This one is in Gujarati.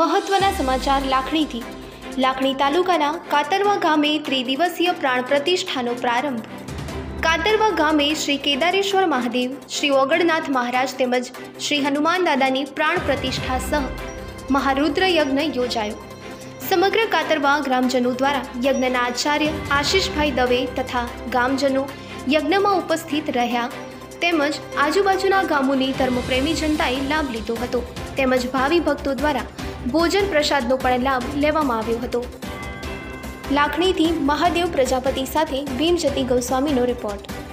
મહત્વના સમાચાર લાખણીથી. લાખણી તાલુકાના કાતરવા ગામે ત્રિદિવસીય પ્રાણ પ્રતિષ્ઠાનો પ્રારંભ. કાતરવા ગામે શ્રી કેદારેશ્વર મહાદેવ, શ્રી ઓગળનાથ મહારાજ તેમજ શ્રી હનુમાન દાદાની પ્રાણ પ્રતિષ્ઠા સહ મહારુદ્ર યજ્ઞ યોજાયો. સમગ્ર કાતરવા ગ્રામજનો દ્વારા યજ્ઞના આચાર્ય આશીષભાઈ દવે તથા ગામજનો યજ્ઞમાં ઉપસ્થિત રહ્યા તેમજ આજુબાજુના ગામોની ધર્મપ્રેમી જનતાએ લાભ લીધો હતો. તેમજ ભાવિ ભક્તો દ્વારા ભોજન પ્રસાદનો પણ લાભ લેવામાં આવ્યો હતો. લાખણીથી મહાદેવ પ્રજાપતિ સાથે ભીમજતી ગોસ્વામીનો રિપોર્ટ.